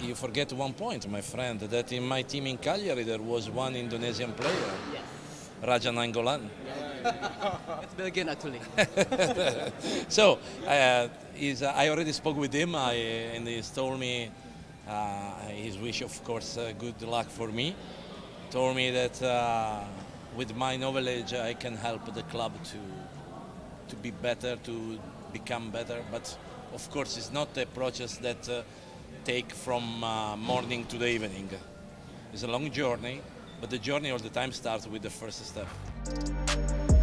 you forget one point, my friend, that in my team in Cagliari there was one Indonesian player, Yes. Radja Nainggolan. It's Belgian actually. so uh, he's, uh, I already spoke with him, I, and he told me uh, his wish, of course, uh, good luck for me. Told me that uh, with my knowledge I can help the club to to be better, to become better. But of course, it's not a process that uh, take from uh, morning to the evening. It's a long journey, but the journey all the time starts with the first step.